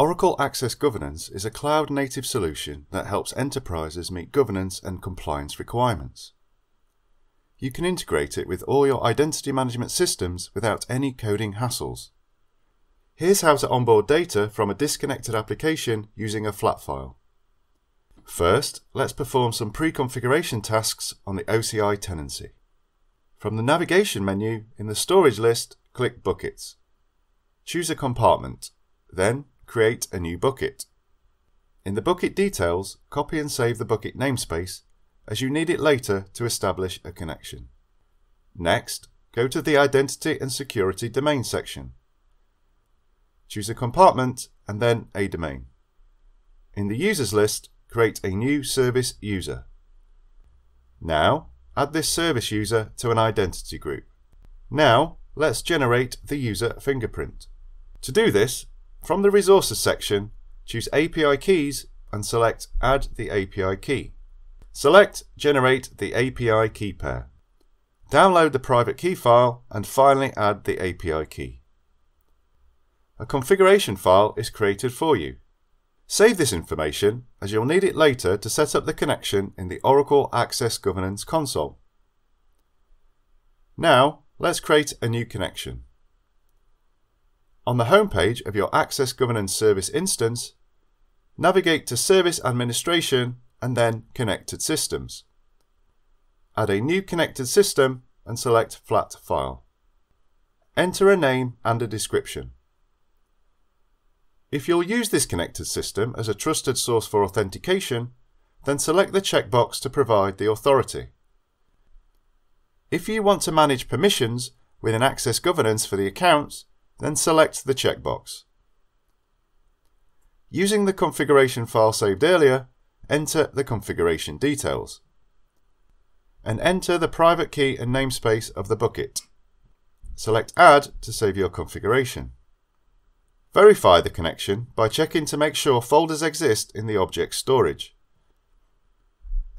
Oracle Access Governance is a cloud native solution that helps enterprises meet governance and compliance requirements. You can integrate it with all your identity management systems without any coding hassles. Here's how to onboard data from a disconnected application using a flat file. First, let's perform some pre-configuration tasks on the OCI tenancy. From the navigation menu in the storage list, click Buckets. Choose a compartment, then create a new bucket. In the bucket details, copy and save the bucket namespace as you need it later to establish a connection. Next, go to the Identity and Security Domain section. Choose a compartment and then a domain. In the users list, create a new service user. Now, add this service user to an identity group. Now, let's generate the user fingerprint. To do this, from the Resources section, choose API Keys and select Add the API Key. Select Generate the API Key pair. Download the private key file and finally add the API key. A configuration file is created for you. Save this information as you'll need it later to set up the connection in the Oracle Access Governance console. Now, let's create a new connection. On the home page of your Access Governance Service instance, navigate to Service Administration and then Connected Systems. Add a new connected system and select Flat File. Enter a name and a description. If you'll use this connected system as a trusted source for authentication, then select the checkbox to provide the authority. If you want to manage permissions within Access Governance for the accounts, then select the checkbox. Using the configuration file saved earlier, enter the configuration details. And enter the private key and namespace of the bucket. Select Add to save your configuration. Verify the connection by checking to make sure folders exist in the object storage.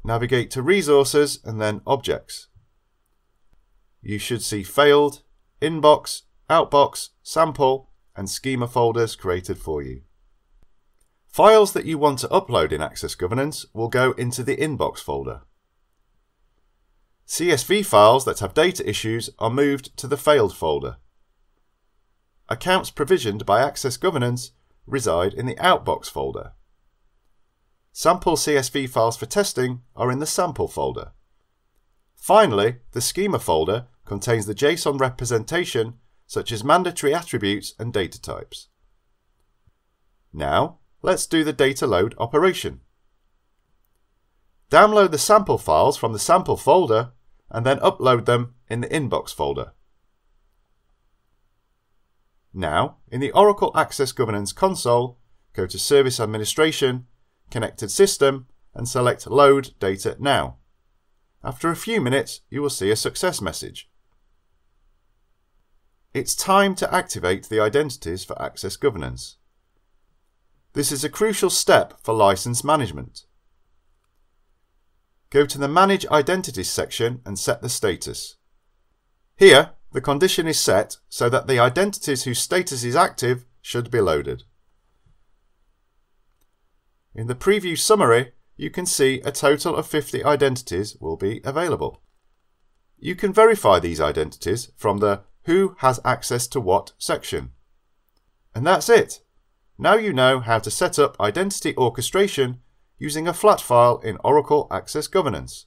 Navigate to Resources and then Objects. You should see Failed, Inbox, Outbox, Sample, and Schema folders created for you. Files that you want to upload in Access Governance will go into the Inbox folder. CSV files that have data issues are moved to the Failed folder. Accounts provisioned by Access Governance reside in the Outbox folder. Sample CSV files for testing are in the Sample folder. Finally, the Schema folder contains the JSON representation such as mandatory attributes and data types. Now, let's do the data load operation. Download the sample files from the sample folder and then upload them in the inbox folder. Now, in the Oracle Access Governance console, go to Service Administration, Connected System, and select Load Data Now. After a few minutes, you will see a success message. It's time to activate the identities for access governance. This is a crucial step for license management. Go to the Manage Identities section and set the status. Here, the condition is set so that the identities whose status is active should be loaded. In the preview summary, you can see a total of 50 identities will be available. You can verify these identities from the who has access to what section. And that's it. Now you know how to set up identity orchestration using a flat file in Oracle Access Governance.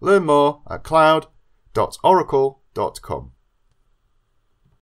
Learn more at cloud.oracle.com.